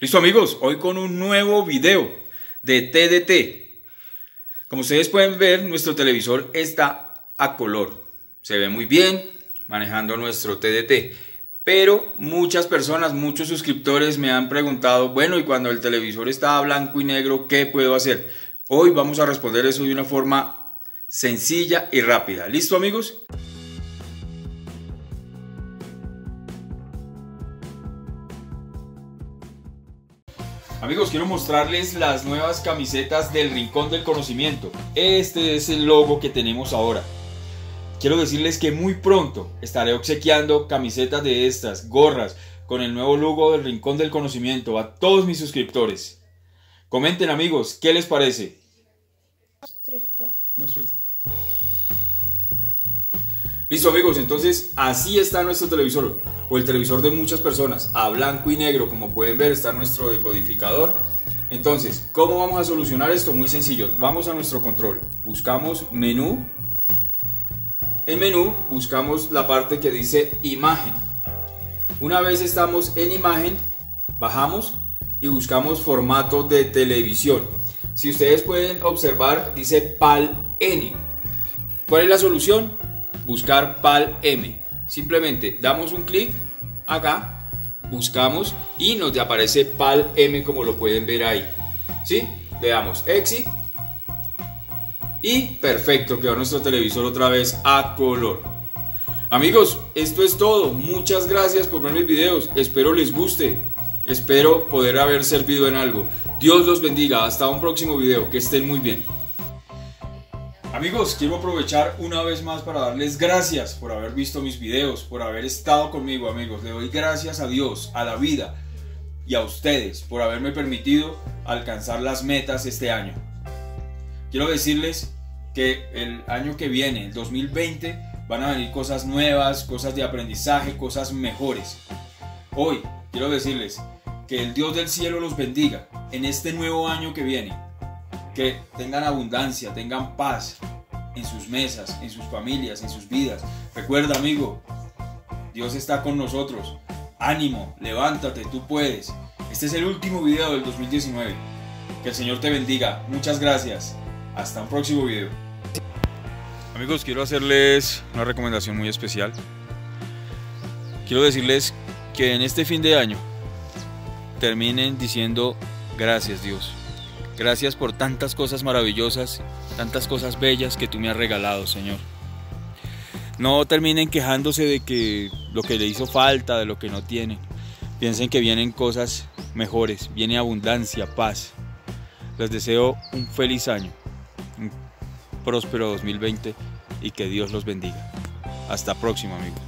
Listo amigos, hoy con un nuevo video de TDT. Como ustedes pueden ver, nuestro televisor está a color. Se ve muy bien manejando nuestro TDT. Pero muchas personas, muchos suscriptores me han preguntado, bueno, y cuando el televisor está blanco y negro, ¿qué puedo hacer? Hoy vamos a responder eso de una forma sencilla y rápida. ¿Listo amigos? Amigos, quiero mostrarles las nuevas camisetas del Rincón del Conocimiento. Este es el logo que tenemos ahora. Quiero decirles que muy pronto estaré obsequiando camisetas de estas, gorras, con el nuevo logo del Rincón del Conocimiento a todos mis suscriptores. Comenten amigos, ¿qué les parece? No, suerte. Listo amigos, entonces así está nuestro televisor o el televisor de muchas personas a blanco y negro como pueden ver está nuestro decodificador. Entonces, ¿cómo vamos a solucionar esto? Muy sencillo, vamos a nuestro control, buscamos menú, en menú buscamos la parte que dice imagen. Una vez estamos en imagen, bajamos y buscamos formato de televisión. Si ustedes pueden observar, dice PAL N. ¿Cuál es la solución? Buscar PAL M. Simplemente damos un clic acá, buscamos y nos aparece PAL M como lo pueden ver ahí. ¿Sí? Le damos Exit y perfecto, quedó nuestro televisor otra vez a color. Amigos, esto es todo. Muchas gracias por ver mis videos. Espero les guste. Espero poder haber servido en algo. Dios los bendiga. Hasta un próximo video. Que estén muy bien. Amigos, quiero aprovechar una vez más para darles gracias por haber visto mis videos, por haber estado conmigo, amigos. Le doy gracias a Dios, a la vida y a ustedes por haberme permitido alcanzar las metas este año. Quiero decirles que el año que viene, el 2020, van a venir cosas nuevas, cosas de aprendizaje, cosas mejores. Hoy quiero decirles que el Dios del cielo los bendiga en este nuevo año que viene que tengan abundancia, tengan paz en sus mesas, en sus familias, en sus vidas. Recuerda, amigo, Dios está con nosotros. Ánimo, levántate, tú puedes. Este es el último video del 2019. Que el Señor te bendiga. Muchas gracias. Hasta un próximo video. Amigos, quiero hacerles una recomendación muy especial. Quiero decirles que en este fin de año terminen diciendo gracias Dios. Gracias por tantas cosas maravillosas, tantas cosas bellas que tú me has regalado, Señor. No terminen quejándose de que lo que le hizo falta, de lo que no tienen. Piensen que vienen cosas mejores, viene abundancia, paz. Les deseo un feliz año, un próspero 2020 y que Dios los bendiga. Hasta próximo, amigos.